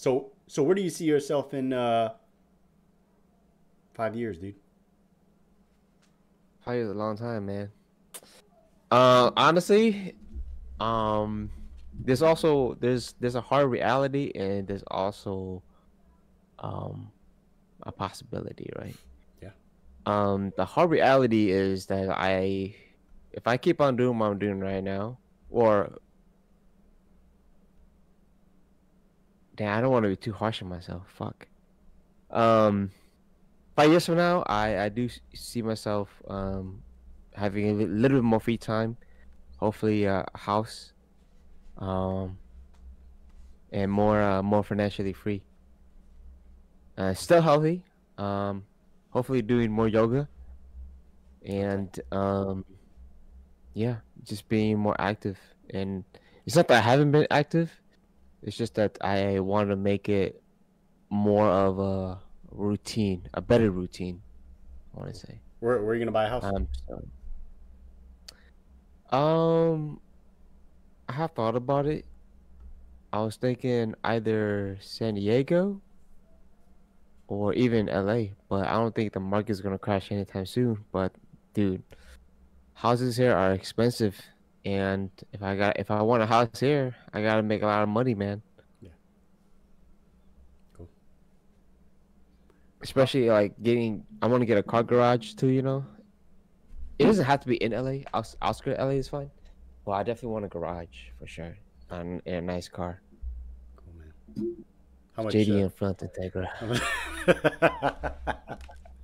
So so where do you see yourself in uh five years, dude? Five years is a long time, man. Uh, honestly, um, there's also there's there's a hard reality and there's also um a possibility, right? Yeah. Um, the hard reality is that I, if I keep on doing what I'm doing right now, or damn, I don't want to be too harsh on myself. Fuck. Um, five years from now, I I do see myself um having a little bit more free time, hopefully uh, a house, um, and more uh, more financially free. Uh, still healthy. Um, hopefully doing more yoga, and um, yeah, just being more active. And it's not that I haven't been active. It's just that I want to make it more of a routine, a better routine. I want to say. Where where are you gonna buy a house? Um, so, um, I have thought about it. I was thinking either San Diego or even LA, but I don't think the market's gonna crash anytime soon. But dude, houses here are expensive, and if I got if I want a house here, I gotta make a lot of money, man. Yeah. Cool. Especially like getting, I want to get a car garage too. You know, it doesn't have to be in LA. Outs- Outskirt LA is fine. Well, I definitely want a garage for sure, and, and a nice car. cool man. How much? JD uh, in front, Integra. uh,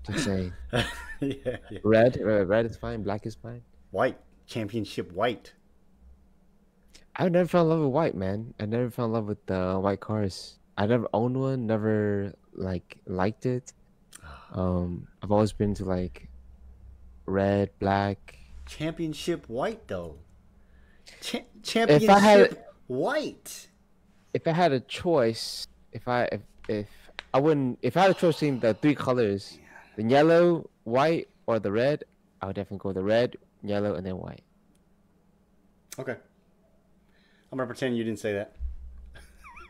Just saying. yeah, yeah. Red, red, red is fine. Black is fine. White championship white. I've never fell in love with white, man. I never fell in love with uh, white cars. I never owned one. Never like liked it. Um, I've always been to like red, black. Championship white though. Cha- If championship I had- white. If I had a choice, if I if if I wouldn't, if I had a choice between the three colors, the yellow, white, or the red, I would definitely go the red, yellow, and then white. Okay. I'm gonna pretend you didn't say that.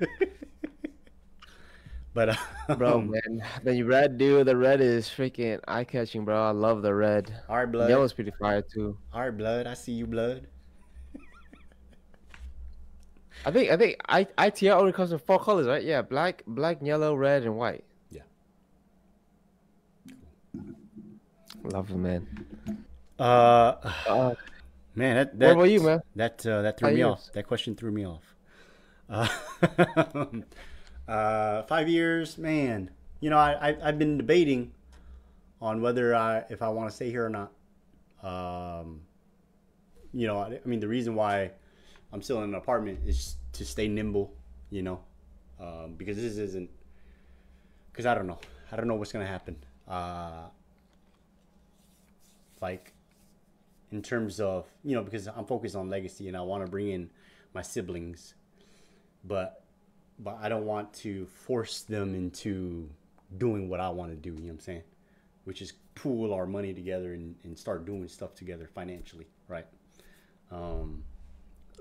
but uh, Bro, um, man, the red, dude, the red is freaking eye catching, bro. I love the red. all right, blood. Yellow's pretty fire too. All right, blood. I see you, blood. I think I think I ITR only comes in four colors, right? Yeah, black, black, yellow, red, and white. Yeah. Love it, man. Uh, man, that, what that about you, man? That uh, that threw me years. off. That question threw me off. Uh, uh, five years, man. You know, I, I I've been debating on whether I if I want to stay here or not. Um, you know, I, I mean, the reason why I'm still in an apartment is to stay nimble. You know, um, because this isn't. Because I don't know. I don't know what's gonna happen. Uh, like in terms of you know because I'm focused on legacy and I want to bring in my siblings, but but I don't want to force them into doing what I want to do. You know what I'm saying? Which is pool our money together and, and start doing stuff together financially, right? Um,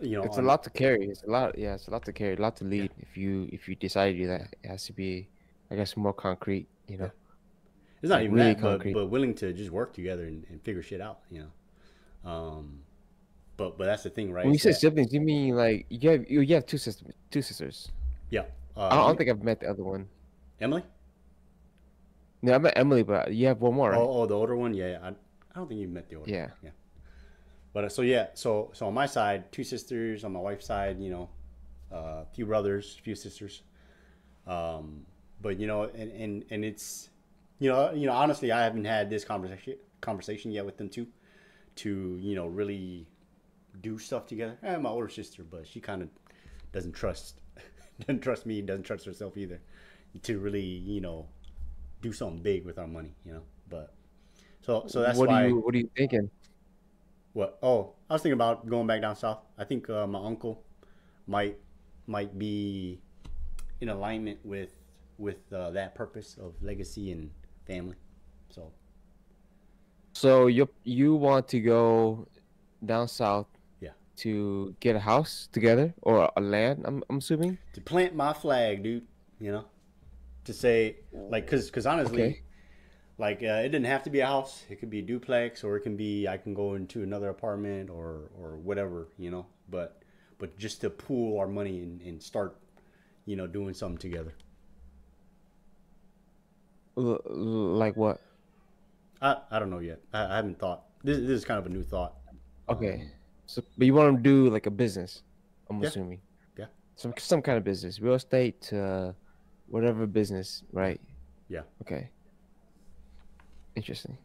you know, It's a lot to carry. It's a lot. Yeah, it's a lot to carry. A lot to lead. If you if you decide that, it has to be, I guess, more concrete. You know. It's not like, even really that, but, concrete. but willing to just work together and, and figure shit out. You know, um, but but that's the thing, right? When you say that- siblings, you mean like you have you, you have two sisters, two sisters. yeah, uh, I don't, think I've met the other one. Emily. No, I met Emily, but you have one more, right? Oh, oh, the older one. Yeah, yeah. I, I don't think you met the older. Yeah. One. Yeah. But uh, so yeah, so so on my side, two sisters. On my wife's side, you know, a uh, few brothers, few sisters. Um, but you know, and, and and it's, you know, you know, honestly, I haven't had this conversation conversation yet with them too, to you know really do stuff together. Eh, my older sister, but she kind of doesn't trust doesn't trust me, doesn't trust herself either, to really you know do something big with our money, you know. But so so that's what why. are you What are you thinking? What? Oh, I was thinking about going back down south. I think uh, my uncle might might be in alignment with with uh, that purpose of legacy and family. So So you you want to go down south? Yeah. To get a house together or a land? I'm I'm assuming. to plant my flag, dude. You know, to say like because because honestly, Okay. like uh, it didn't have to be a house. It could be a duplex, or it can be I can go into another apartment or or whatever. You know, but but just to pool our money and, and start, you know, doing something together. L- like what? I, I don't know yet. I, I haven't thought. This, this is kind of a new thought. Okay. So, but you want to do like a business? I'm Yeah. assuming. Yeah. Some some kind of business, real estate, uh, whatever business, right? Yeah. Okay. Interesting.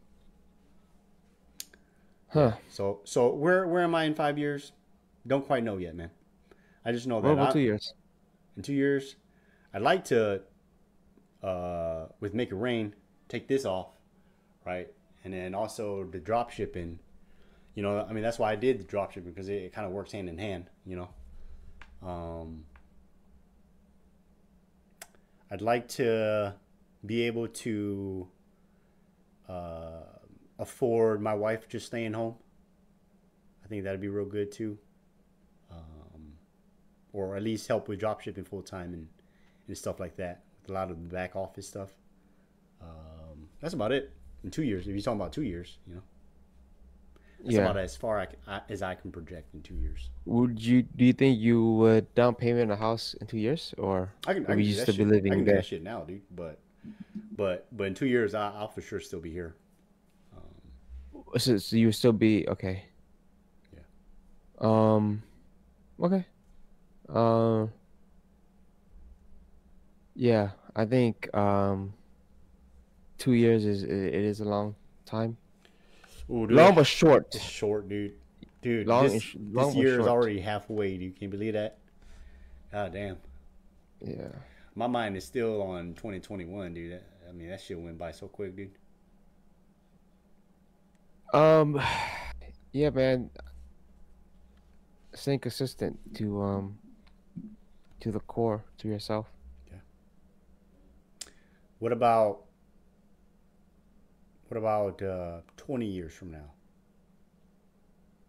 Huh. So so where where am I in five years? Don't quite know yet, man. I just know that about two years? in two years, I'd like to, uh, with Make It Rain, take this off, right? And then also the drop shipping. You know, I mean, that's why I did the drop shipping because it, it kind of works hand in hand, you know. Um, I'd like to be able to uh, afford my wife just staying home. I think that'd be real good too. Um, or at least help with drop shipping full time and, and stuff like that. With A lot of the back office stuff. Um, that's about it. In two years, if you're talking about two years, you know, that's Yeah. about as far I, as I can project in two years. Would you do you think you would down payment a house in two years or I can, I can you do used that to be living I can do that shit now, dude. But, but, but in two years, I, I'll for sure still be here. so, so you would still be okay? Yeah. Um. Okay. Um. yeah, I think um. Two years is it is a long time. Ooh, dude, Long but short. it's short, dude. Dude, Long this, sh- this long but year is already halfway, dude. Can you believe that? God damn. Yeah. My mind is still on 2021, dude. I mean, that shit went by so quick, dude. Um, yeah, man. Staying consistent to um to the core to yourself. Yeah. What about what about uh, 20 years from now?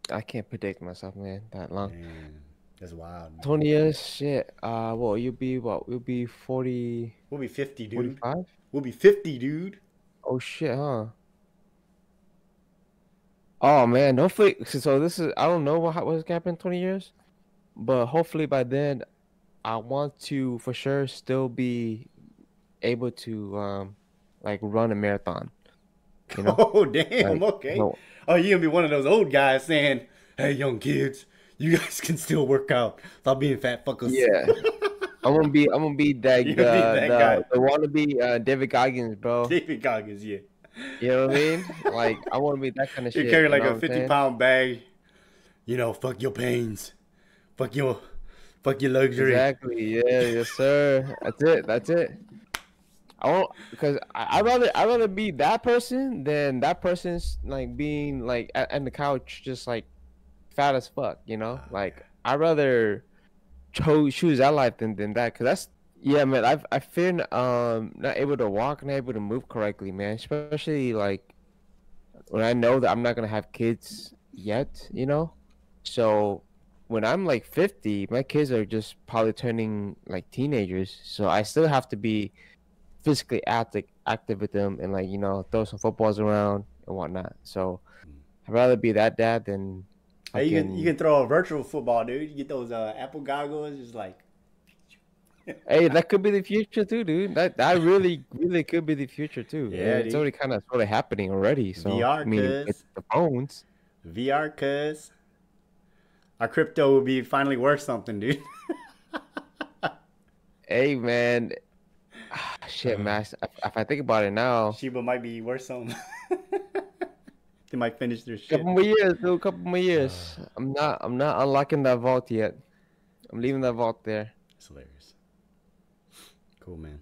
I can't predict myself, man, that long. Man, that's wild. man. Twenty years, shit. Uh, well, you'll be what? You'll be 40, We'll be 50, dude. 45? We'll be 50, dude. Oh shit, huh? Oh man, hopefully. So so this is I don't know what what's gonna happen in twenty years, but hopefully by then, I want to for sure still be able to um like run a marathon. You know? Oh, damn. Like, okay. no- Oh, you gonna be one of those old guys saying, "Hey, young kids, you guys can still work out. Stop being fat fuckers." Yeah. I'm gonna be I'm gonna be that You the, gonna be that guy. the, the wannabe uh, David Goggins, bro. David Goggins, yeah. You know what I mean? Like I want to be that kind of shit. You shit. carry like know a 50 saying? pound bag. You know, fuck your pains. Fuck your, fuck your luxury. Exactly. Yeah. Yes, sir. That's it. That's it. I won't because I I rather I rather be that person than that person's like being like at, on the couch just like fat as fuck. You know, Ah, like I rather chose choose that life than than that because that's yeah man. I've I feel um not able to walk, not able to move correctly, man. Especially like when I know that I'm not gonna have kids yet. You know, so when I'm like 50, my kids are just probably turning like teenagers. So I still have to be physically active, active with them and like, you know, throw some footballs around and whatnot. So I'd rather be that dad than Hey, you can you can throw a virtual football, dude. You get those uh, Apple goggles, just like Hey, that could be the future too, dude. That that really, really could be the future too. Yeah, Yeah, it's dude. already kind of sort of happening already. So VR, I mean, cuz. it's the phones. VR. Cause our crypto will be finally worth something, dude. Hey, man. Ah, shit, Uh. man. If, if I think about it now, Shiba might be worth something. they might finish their shit. couple more years, dude. Couple more years. I'm not. I'm not unlocking that vault yet. I'm leaving that vault there. It's hilarious. Cool, man.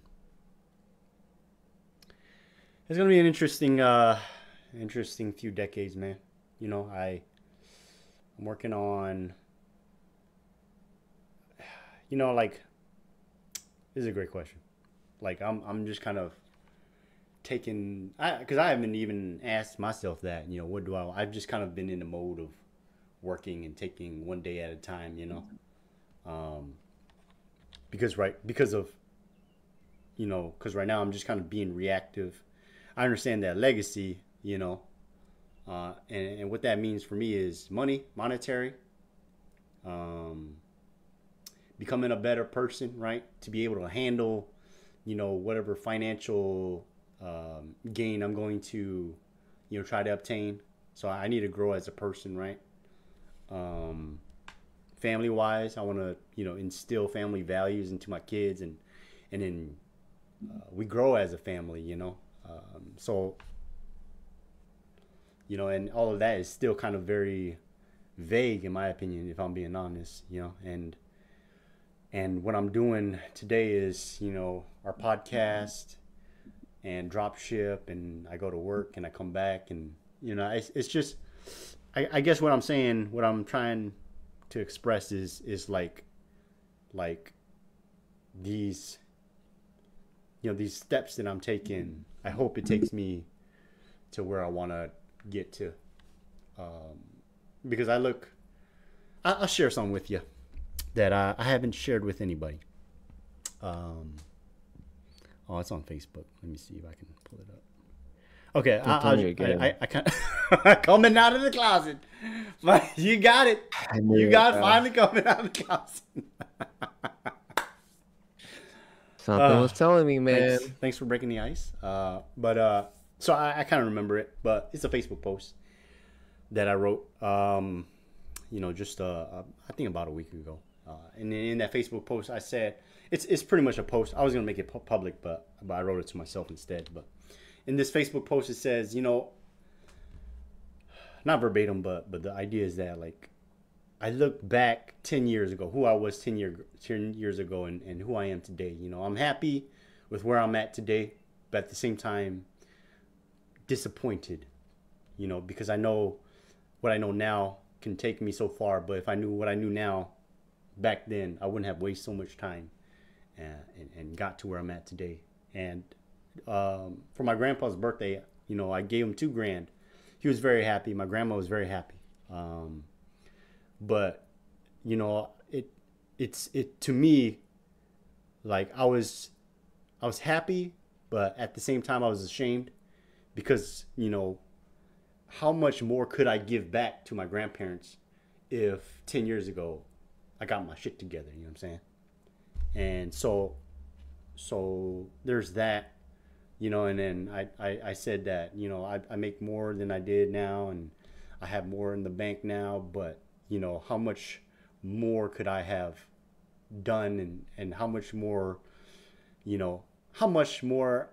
It's gonna be an interesting, uh, interesting few decades, man. You know, I, I'm working on. You know, like, this is a great question. Like, I'm, I'm just kind of taking, I, because I haven't even asked myself that. You know, what do I? I've just kind of been in the mode of working and taking one day at a time. You know, um, because right because of you know, because right now I'm just kind of being reactive. I understand that legacy, you know, uh, and, and what that means for me is money, monetary, um, becoming a better person, right? To be able to handle, you know, whatever financial um, gain I'm going to, you know, try to obtain. So I need to grow as a person, right? Um, family wise, I want to, you know, instill family values into my kids and, and then uh, we grow as a family, you know. Um, so, you know, and all of that is still kind of very vague in my opinion, if I'm being honest, you know, and, and what I'm doing today is, you know, our podcast and drop ship and I go to work and I come back and, you know, it's, it's just, I, I guess what I'm saying, what I'm trying to express is, is like, like these you know these steps that I'm taking, I hope it takes me to where I want to get to. Um, because I look, I, will share some with you that I, I, haven't shared with anybody. Um, oh, it's on Facebook. Let me see if I can pull it up. Okay, I, I, I, I, can't coming out of the closet, but you got it. You got it, finally coming out of the closet. Something uh, was telling me, man. Thanks, for breaking the ice. Uh, but uh, so I, I kind of remember it, but it's a Facebook post that I wrote. Um, you know, just I think about a week ago. Uh, and in that Facebook post, I said it's it's pretty much a post. I was gonna make it public, but but I wrote it to myself instead. But in this Facebook post, it says, you know, not verbatim, but but the idea is that like I look back 10 years ago, who I was 10, year, 10 years ago and, and who I am today. You know, I'm happy with where I'm at today, but at the same time, disappointed, you know, because I know what I know now can take me so far. But if I knew what I knew now back then, I wouldn't have wasted so much time and, uh, and, and got to where I'm at today. And um, for my grandpa's birthday, you know, I gave him two grand. He was very happy. My grandma was very happy. Um, but you know it it's it to me like i was i was happy but at the same time i was ashamed because you know how much more could i give back to my grandparents if 10 years ago i got my shit together you know what i'm saying? And so so there's that you know and then i i, I said that you know I, I make more than i did now and i have more in the bank now but you know, how much more could I have done and, and how much more, you know, how much more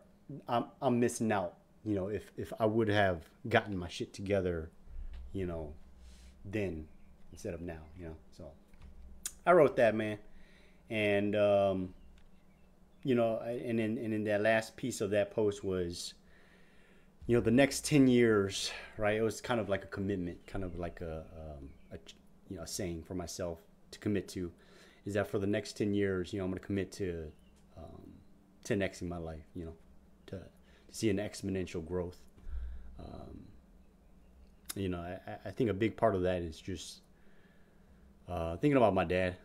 I'm, I'm missing out, you know, if, if I would have gotten my shit together, you know, then instead of now, you know, so I wrote that, man. And, um, you know, and in, and in that last piece of that post was, you know, the next 10 years, right? It was kind of like a commitment, kind of like a, um, a, you know saying for myself to commit to is that for the next 10 years you know i'm going to commit to um, 10xing my life you know to, to see an exponential growth um, you know I, I think a big part of that is just uh, thinking about my dad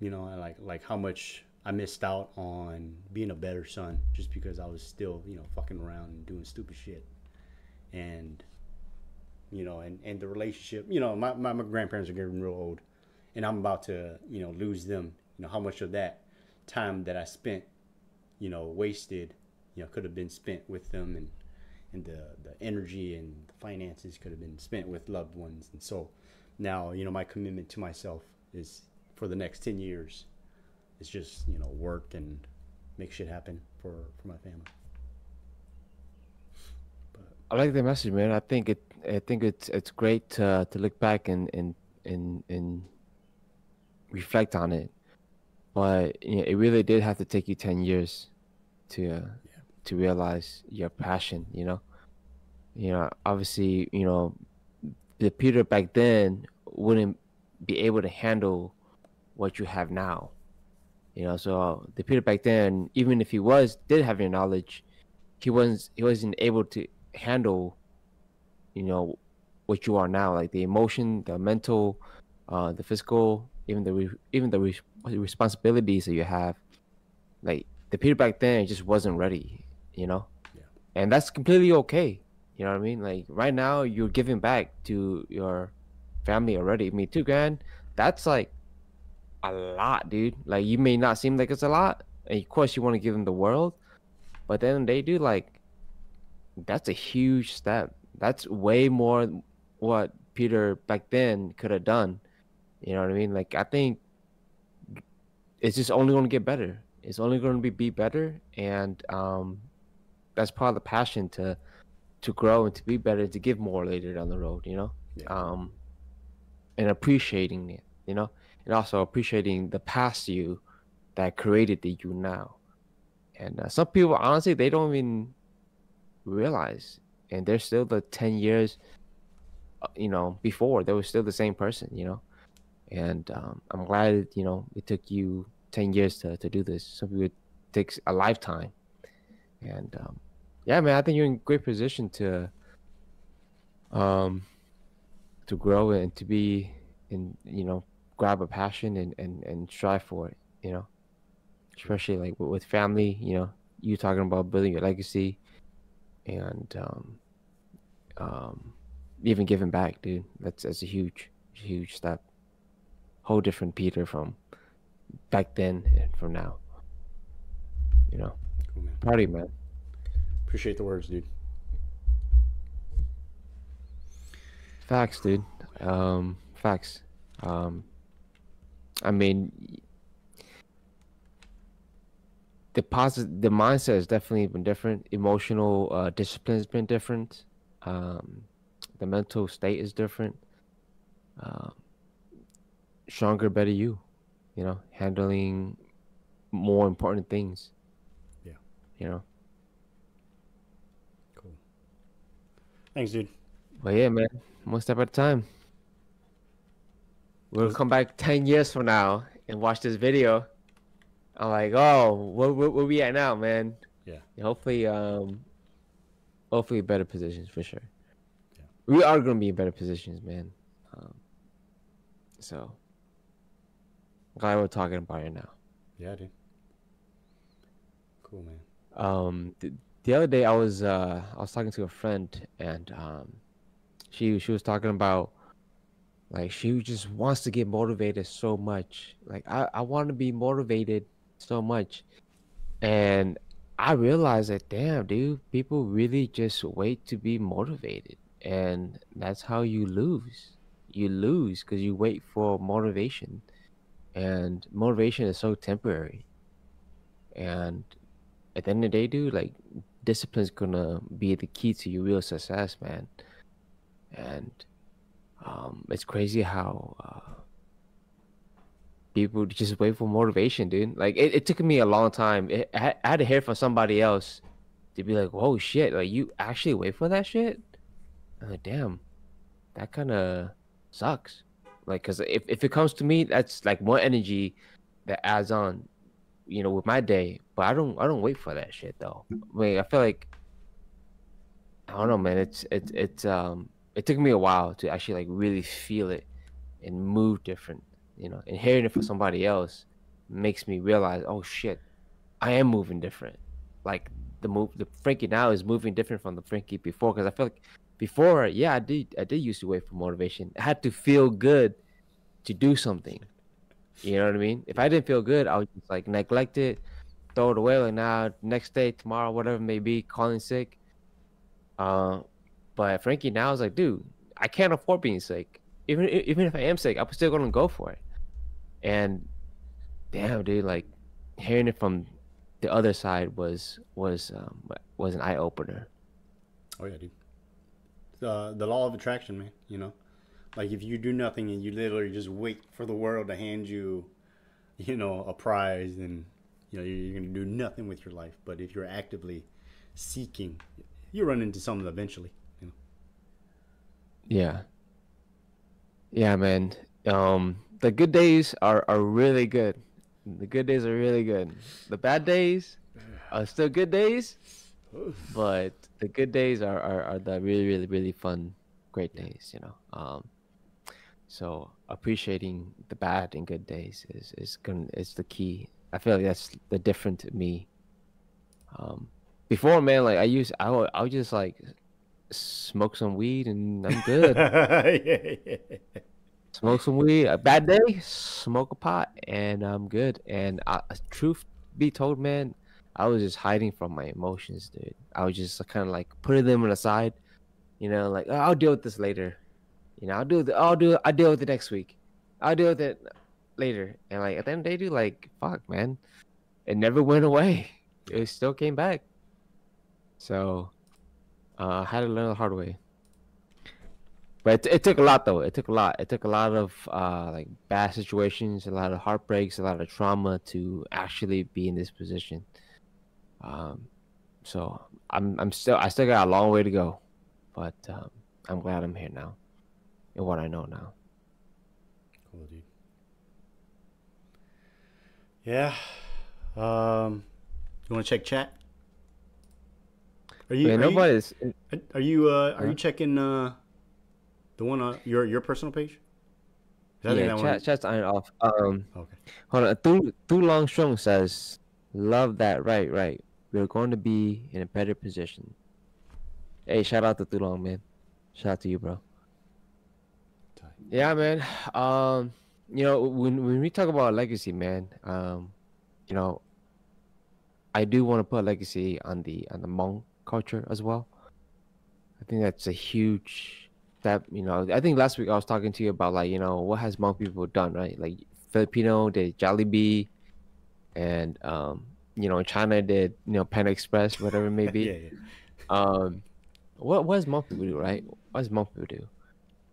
you know like like how much I missed out on being a better son just because I was still, you know, fucking around and doing stupid shit. And you know, and, and the relationship, you know, my, my, my grandparents are getting real old and I'm about to, you know, lose them. You know, how much of that time that I spent, you know, wasted, you know, could have been spent with them and, and the, the energy and the finances could have been spent with loved ones. And so now, you know, my commitment to myself is for the next 10 years, it's just, you know, work and make shit happen for, for my family. I like the message, man. I think it. I think it's it's great to to look back and and and and reflect on it. But you know, it really did have to take you ten years to uh, yeah. to realize your passion. You know, you know. Obviously, you know, the Peter back then wouldn't be able to handle what you have now. You know, so the Peter back then, even if he was did have your knowledge, he wasn't he wasn't able to handle you know what you are now like the emotion the mental uh the physical even the re- even the re- responsibilities that you have like the Peter back then just wasn't ready, you know? Yeah. And that's completely okay. You know what I mean? Like right now you're giving back to your family already. I mean, two grand, that's like a lot, dude. Like you may not seem like it's a lot. And of course you want to give them the world, but then they do like that's a huge step. That's way more what Peter back then could have done. You know what I mean? Like I think it's just only going to get better. It's only going to be be better, and um, that's part of the passion to to grow and to be better, to give more later down the road. You know, Yeah. um, and appreciating it. You know, and also appreciating the past you that created the you now. And uh, some people, honestly, they don't even realize, and they're still the ten years, uh, you know, before they were still the same person. You know, and um, I'm glad you know it took you ten years to to do this. Some people it takes a lifetime, and um, yeah, man, I think you're in a great position to um to grow and to be and you know grab a passion and and and strive for it. You know, especially like with, family. You know, you talking about building your legacy, and um um even giving back, dude. That's that's a huge huge step whole different Peter from back then and from now. You know, Cool, man. you, man. Appreciate the words, dude. Facts, dude. Um, facts. Um, I mean, the positive, the mindset has definitely been different. Emotional uh, discipline has been different. Um, the mental state is different. Um, stronger, better you. You know, handling more important things. Yeah. You know. Cool. Thanks, dude. Well, yeah, man, one step at a time. We'll come back ten years from now and watch this video. I'm like, oh, where, where, where we at now, man? Yeah. Hopefully, um, hopefully better positions for sure. Yeah. We are gonna be in better positions, man. Um, so glad we're talking about it now. Yeah, dude. Cool, man. Um, the, the other day I was uh I was talking to a friend and um, she she was talking about like she just wants to get motivated so much. Like I I want to be motivated so much, and I realized that damn dude, people really just wait to be motivated, and that's how you lose. You lose because you wait for motivation, and motivation is so temporary. And at the end of the day, dude, like discipline's gonna be the key to your real success, man. And um, it's crazy how uh, people just wait for motivation, dude. Like it, it took me a long time. It, I, had- I had to hear from somebody else to be like, "Whoa, shit! Like you actually wait for that shit?" I'm like, "Damn, that kind of sucks." Like, cause if if it comes to me, that's like more energy that adds on, you know, with my day. But I don't I don't wait for that shit though. I mean, I feel like I don't know, man. It's it's it's um it took me a while to actually like really feel it and move different, you know. And hearing it from somebody else makes me realize, oh shit, I am moving different. Like the move, the Frankie now is moving different from the Frankie before. Because I feel like before, yeah, I did I did used to wait for motivation. I had to feel good to do something. You know what I mean? If I didn't feel good, I would just like neglect it, throw it away. Like now, next day, tomorrow, whatever it may be, calling sick. Uh, but Frankie now is like, dude, I can't afford being sick. Even even if I am sick, I'm still gonna go for it. And damn, dude, like hearing it from the other side was was um, was an eye opener. Oh yeah, dude. The the law of attraction, man. You know, like if you do nothing and you literally just wait for the world to hand you, you know, a prize, and you know you're, you're gonna do nothing with your life. But if you're actively seeking, you run into something eventually. You know. Yeah. Yeah, man. Um, the good days are are really good. The good days are really good. The bad days are still good days, but the good days are are, are the really really really fun, great days. You know. Um, so appreciating the bad and good days is is gonna is the key. I feel like that's the different to me Um, before, man, like I used, I would, I would just like smoke some weed and I'm good. yeah, yeah. smoke some weed. A bad day, smoke a pot, and I'm good. And I, truth be told, man, I was just hiding from my emotions, dude. I was just kind of like putting them aside, you know, like oh, I'll deal with this later. You know, I'll do the, I'll do, I'll deal with it next week. I'll deal with it later. And like at the end of the day, dude, like fuck, man, it never went away. It still came back. So, uh, I had to learn the hard way. But it, it took a lot, though. It took a lot. It took a lot of uh, like bad situations, a lot of heartbreaks, a lot of trauma to actually be in this position. Um, so I'm I'm still I still got a long way to go, but um, I'm glad I'm here now, and what I know now. Cool, dude. Yeah. Um, you want to check chat? Are you? Man, are you, are you? Uh, are Huh? you checking uh, the one on your your personal page? Yeah, chat, one- chat's on and off. Um, Okay. hold on. Tu Long Strong says, "Love that. Right, right. We're going to be in a better position." Hey, shout out to Tu Long, man. Shout out to you, bro. Yeah, man. Um, you know, when when we talk about legacy, man, um, you know, I do want to put legacy on the on the Hmong culture as well. I think that's a huge step. You know, I think last week I was talking to you about like, you know, what has Hmong people done, right? Like Filipino did Jollibee, and um, you know, China did you know Panda Express, whatever it may be. yeah, yeah. Um, what what does Hmong people do, right? What does Hmong people do?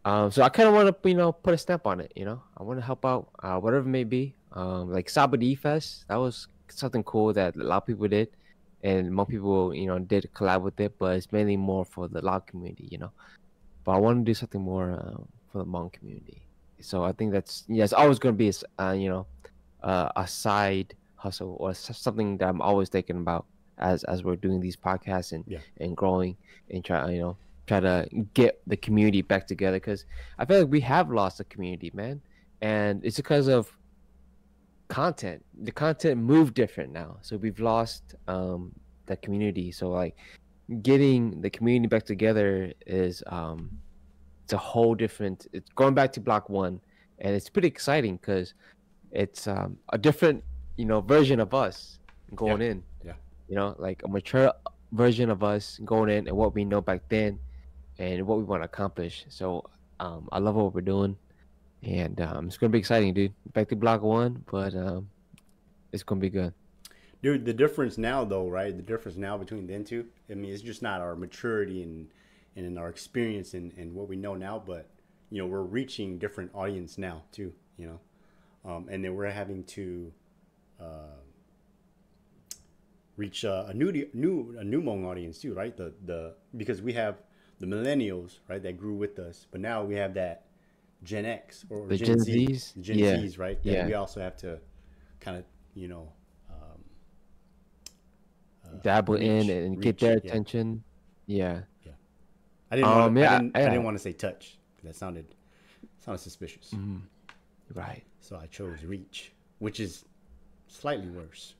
Um, so I kind of want to, you know, put a stamp on it. You know, I want to help out, uh, whatever it may be. Um, like Sabadi Fest, that was something cool that a lot of people did, and more people, you know, did collab with it. But it's mainly more for the Lao community, you know. But I want to do something more um, for the Hmong community. So I think that's yeah, it's always going to be, uh, you know, uh, a side hustle or something that I'm always thinking about as as we're doing these podcasts and Yeah. and growing and try you know try to get the community back together because I feel like we have lost the community, man, and it's because of content. The content moved different now, so we've lost um the community. So like getting the community back together is um it's a whole different. It's going back to block one, and it's pretty exciting because it's um a different you know version of us going in. yeah. You know, like a mature version of us going in and what we know back then and what we want to accomplish. So um, I love what we're doing, and um, it's gonna be exciting, dude. Back to block one, but um, it's gonna be good. Dude, the difference now, though, right? The difference now between them two, I mean, it's just not our maturity and and our experience and, and what we know now, but you know, we're reaching different audience now too. You know, um, and then we're having to uh, reach a new new a new Hmong audience too, right? The the because we have the millennials, right, that grew with us, but now we have that Gen X or The Gen, Gen Z, Zs? Gen Yeah, Zs, right? That yeah. we also have to kind of you know. Um, uh, Dabble in and reach, get their yeah. attention. Yeah, I didn't. Um, want, yeah, I didn't, I yeah. didn't want to say touch. That sounded sounded suspicious. Mhm. right. So I chose reach, which is slightly worse.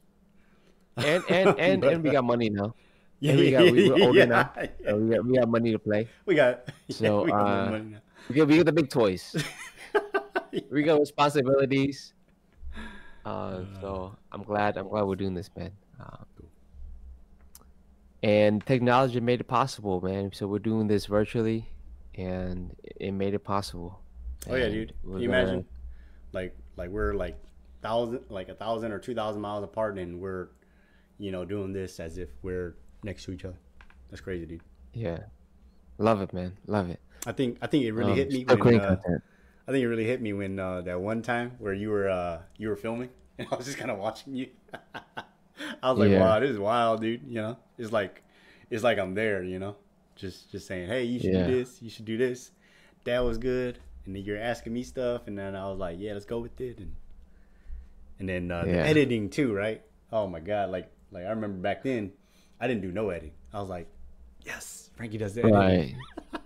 And and and, But, and we got money now. Yeah, and we got- we- older yeah, now. yeah. So we got we got money to play. We got. yeah, So, we got uh, money now. We got we got the big toys. we got responsibilities. Uh, so I'm glad I'm glad we're doing this, man. Uh, and technology made it possible, man. So we're doing this virtually, and it made it possible. Oh yeah, dude. Can you gonna- imagine? Like, like we're like thousand, like a thousand or two thousand miles apart, and we're, you know, doing this as if we're next to each other. That's crazy, dude. Yeah, love it, man. Love it. I think I think it really Um, hit me when uh. I think it really hit me when uh, that one time where you were uh, you were filming and I was just kind of watching you. I was like, Yeah. wow, this is wild, dude. You know, it's like it's like I'm there. You know, just just saying, hey, you should Yeah. do this, you should do this. That was good, and then you're asking me stuff, and then I was like, yeah, let's go with it, and and then uh, the editing too, right? Oh my god, like like I remember back then, I didn't do no editing. I was like, yes, Frankie does the editing. Right.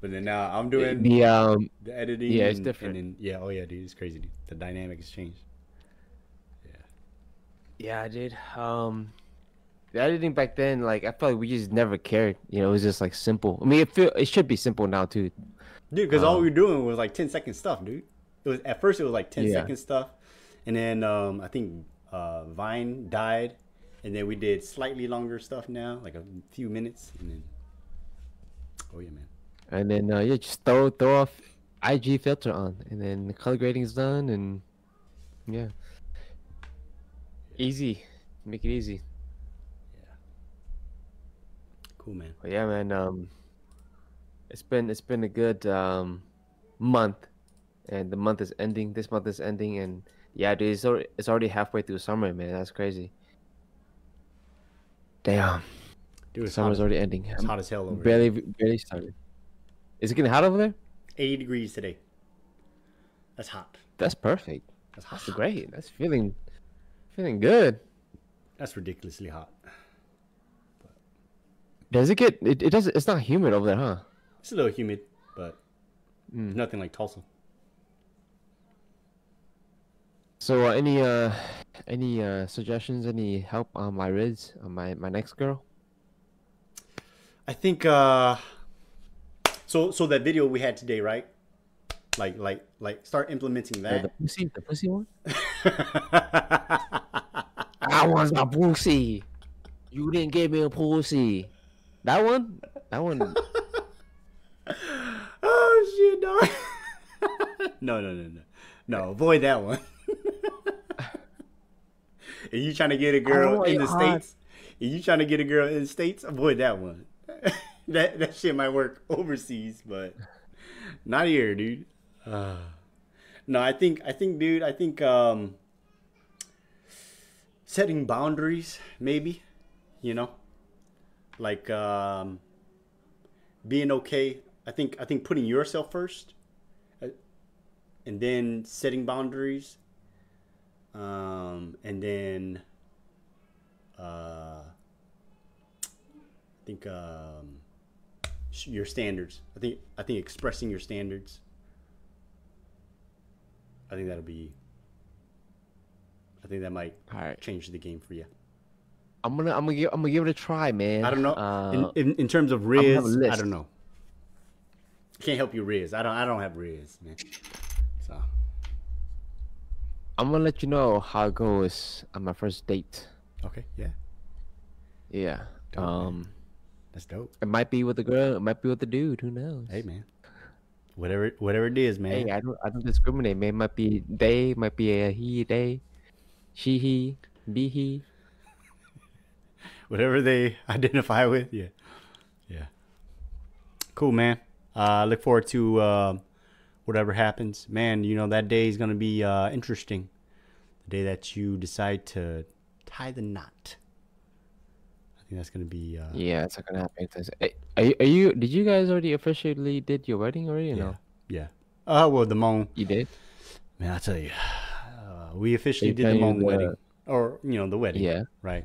But then now I'm doing The um the editing. Yeah, it's and- different. And then, yeah, oh yeah, dude, it's crazy, dude. The dynamic has changed. Yeah, I did. Um, the editing back then, like I felt like we just never cared. You know, it was just like simple. I mean, it feel it should be simple now too. dude. Because all Um, we were doing was like 10 second stuff, dude. It was at first it was like 10 Yeah. second stuff, and then um, I think uh, Vine died, and then we did slightly longer stuff now, like a few minutes, and then oh yeah, man. And then uh, yeah, just throw throw off IG filter on, and then the color grading is done, and yeah, easy. Make it easy. Yeah. Cool, man. But yeah, man. Um, it's been it's been a good um month, and the month is ending. This month is ending, and yeah, dude, it's already, it's already halfway through summer, man. That's crazy. Damn, Dude, summer's already ending. it's hot as hell over here. barely barely started. Is it getting hot over there? 80 degrees today. That's hot. That's perfect. That's hot. That's great. That's feeling feeling good. That's ridiculously hot. Does it get? It, it does. It's not humid over there, huh? It's a little humid, but Mm. nothing like Tulsa. So uh, any uh any uh suggestions? Any help on my riz on my my next girl? I think uh so so that video we had today, right? Like like like start implementing Uh, the that. pussy, the pussy one. I was a pussy. You didn't give me a pussy. That one. That one. oh shit, dog. no, no, no, no. No, avoid that one. Are you trying to get a girl in the states? Are you trying to get a girl in the states? Avoid that one. that that shit might work overseas, but not here, dude. Uh, no, I think I think, dude. I think um, setting boundaries, maybe. You know, like um, being okay. I think I think putting yourself first, uh, and then setting boundaries, um, and then uh, I think um, sh- your standards. I think I think expressing your standards. I think that'll be. I think that might right. change the game for you. I'm gonna I'm gonna give I'm gonna give it a try, man. I don't know. Uh, in, in in terms of Riz, I don't know. Can't help you, Riz. I don't. I don't have Riz, man. So I'm gonna let you know how it goes on my first date. okay, yeah, Yeah. Dope, man. Um. that's dope. It might be with the girl. It might be with the dude. Who knows? Hey, man. Whatever, whatever it is, man. Hey, I don't I don't discriminate, man. Might be they, might be a he, they, she, he, be he. Whatever they identify with, yeah, yeah. Cool, man. Uh, look forward to uh, whatever happens, man. You know that day is gonna be uh, interesting. The day that you decide to tie the knot. I think that's gonna be. Uh, Yeah, it's not gonna happen. It's- Hey, Are you, are you? Did you guys already officially did your wedding already? Or yeah, no, yeah. Uh, well, the Hmong you did. Man, I tell you, uh, we officially They did the Hmong the- wedding, or you know, the wedding. Yeah. Right.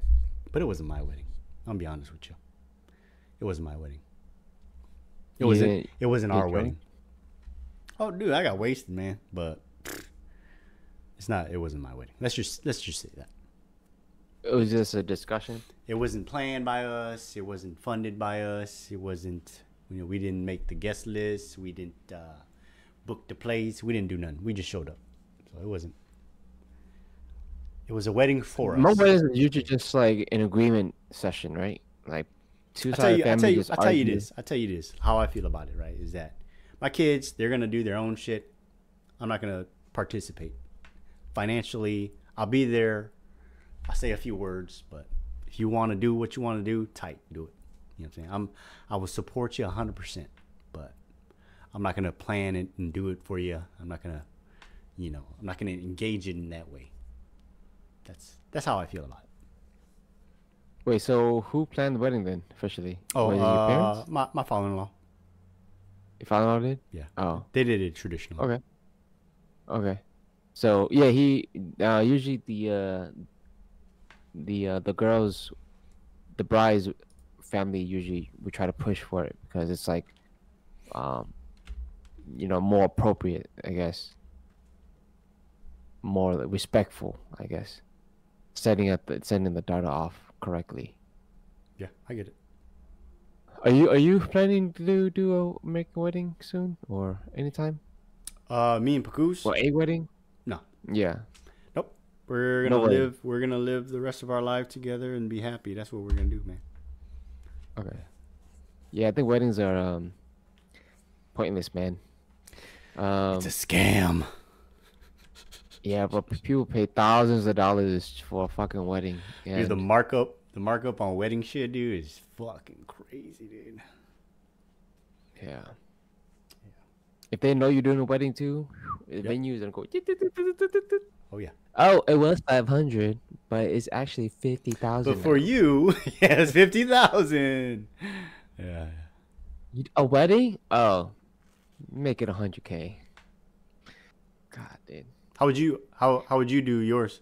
But it wasn't my wedding. Gonna be honest with you. It wasn't my wedding. It You wasn't. It wasn't our wedding. Oh, dude, I got wasted, man. But it's not. It wasn't my wedding. Let's just let's just say that It was just a discussion. it wasn't planned by us. It wasn't funded by us. It wasn't. You know, we didn't make the guest list. We didn't uh, book the place. We didn't do nothing. We just showed up. So it wasn't. It was a wedding for us. My weddings is usually just like an agreement session, right? Like two I tell side you, I tell you, I tell you this. I tell you this. How I feel about it, right? Is that my kids? They're gonna do their own shit. I'm not gonna participate financially. I'll be there. I'll say a few words, but if you want to do what you want to do, tight, do it. You know what I'm saying? I'm. I will support you 100, percent but I'm not gonna plan it and do it for you. I'm not gonna, you know, I'm not gonna engage it in that way. That's that's how I feel about it. Wait, so who planned the wedding then officially? Oh, uh, parents? my my father-in-law. Your father did? Yeah. Oh, They did it traditionally. okay. Okay. So yeah, he uh usually the uh the uh the girls the bride's family usually we try to push for it because it's like um you know more appropriate, I guess. More respectful, I guess. Setting up the sending the daughter off correctly. Yeah, I get it. Are you are you planning to do, a make a wedding soon or anytime? Uh, me and Pacoose. Or a wedding? No. Yeah. Nope. We're gonna No way. live. We're gonna live the rest of our life together and be happy. That's what we're gonna do, man. Okay. Yeah, I think weddings are um pointless, man. Um, it's a scam. yeah, but people pay thousands of dollars for a fucking wedding. Dude, the markup, the markup on wedding shit, dude, is fucking crazy, dude. Yeah. If they know you're doing a wedding too, the Yep. venue is gonna go. Oh yeah. Oh, it was five hundred, but it's actually fifty thousand. But for you, yeah, it's fifty thousand. Yeah. a wedding, oh, make it hundred k. God, dude. How would you? How how would you do yours?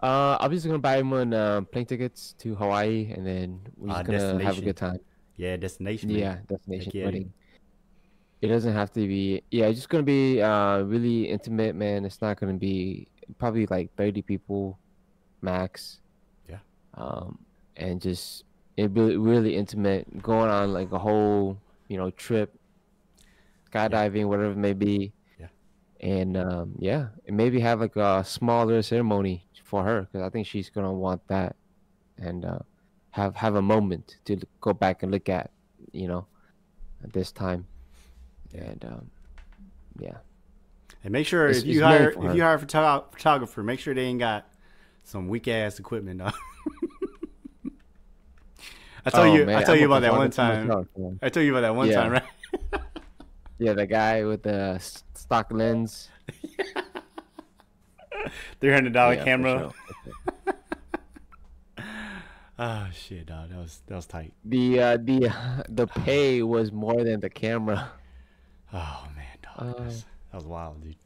Uh, I'm just gonna buy everyone uh, plane tickets to Hawaii, and then we're just gonna have a good time. Yeah, destination. Yeah, destination yeah, wedding. It doesn't have to be. Yeah, it's just gonna be uh really intimate, man. It's not gonna be probably like thirty people, max. Yeah. Um, and just it be really intimate, going on like a whole you know trip, skydiving, whatever it may be. And um, yeah, and maybe have like a smaller ceremony for her because I think she's gonna want that, and uh, have have a moment to go back and look at, you know, at this time. And um, yeah, And make sure It's- if you hire if you hire a photo- photographer, make sure they ain't got some weak ass equipment. I told Oh, you. man, I told I'm you about that one time. I told you about that one time, right? Yeah, the guy with the stock lens. Three hundred dollar Yeah, camera. sure. Oh shit, dog. That was that was tight. The uh, the the pay was more than the camera. Oh man, dog. Uh, that was wild, dude.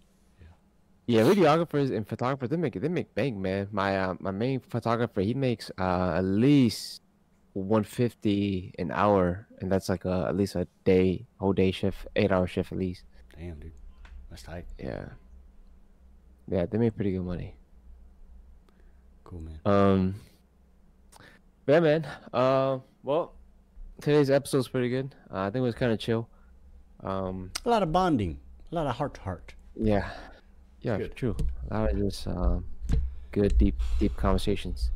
Yeah, videographers and photographers they make they make bank, man. My uh, my main photographer he makes uh, at least one fifty an hour, and that's like a at least a day, whole day shift, eight hour shift at least. Damn, dude. That's tight. Yeah, yeah, they make pretty good money. Cool, man. Um, but yeah, man. Uh, well, today's episode's pretty good. Uh, I think it was kind of chill. Um, A lot of bonding. A lot of heart to heart. yeah, yeah, Good. true. A lot of just um, good, deep, deep conversations.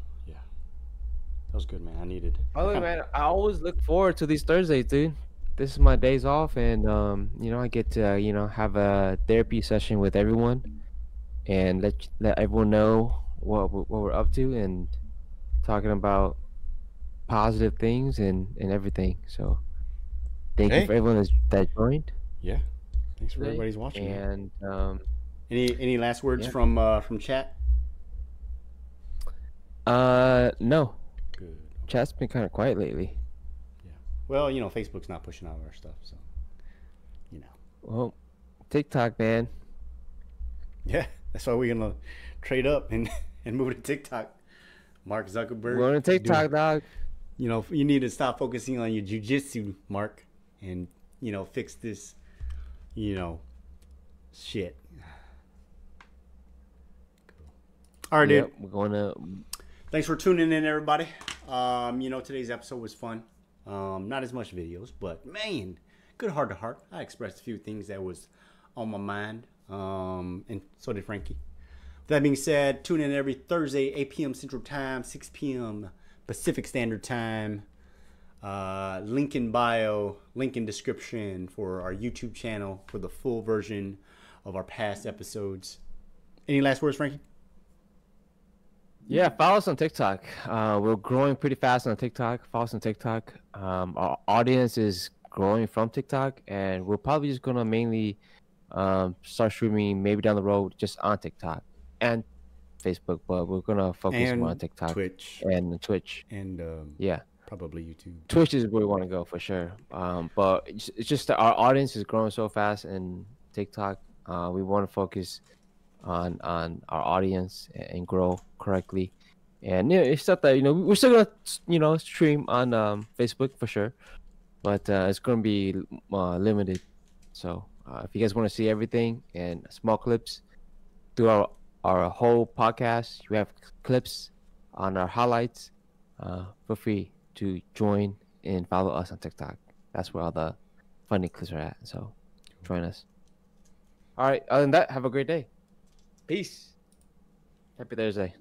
That was good, man. I needed. Way, man, I always look forward to these Thursdays, dude. This is my days off, and um, you know, I get to uh, you know have a therapy session with everyone, and let let everyone know what what we're up to, and talking about positive things and and everything. So, thank Hey. you for everyone that's, that joined, Yeah. Thanks for everybody's watching. and um, Any any last words Yeah. from uh from chat? uh, no. Chat's been kind of quiet lately. Yeah. Well, you know, Facebook's not pushing out our stuff, so you know. Well, TikTok, man. Yeah, that's why we're gonna trade up and and move to TikTok. Mark Zuckerberg. We're on TikTok, dog. you know, you need to stop focusing on your jujitsu, Mark, and you know, fix this, you know, shit. Cool. All right, dude. Yep, we're going to Thanks for tuning in, everybody. Um, you know, today's episode was fun. Um, not as much videos, but man, good heart to heart. I expressed a few things that was on my mind. Um, and so did Frankie. With that being said, tune in every Thursday, 8 p.m. Central Time, 6 p.m. Pacific Standard Time. Uh, link in bio, link in description for our YouTube channel for the full version of our past episodes. Any last words, Frankie? Yeah, follow us on TikTok. Uh, we're growing pretty fast on TikTok. Follow us on TikTok. Um, our audience is growing from TikTok, and we're probably just gonna mainly um, start streaming maybe down the road just on TikTok and Facebook. But we're gonna focus more on TikTok Twitch and Twitch. and um, Yeah, probably YouTube. Twitch is where we want to go for sure. Um, but it's, it's just that our audience is growing so fast, and TikTok, uh, we want to focus on on our audience and, grow correctly. And yeah, it's not that you know we're still gonna you know stream on um, Facebook for sure, but uh, it's gonna be uh, limited. So uh, if you guys want to see everything and small clips through our our whole podcast, we have clips on our highlights uh, feel free to join and follow us on TikTok. That's where all the funny clips are at. So join us. All right. Other than that, have a great day. Peace. Happy Thursday.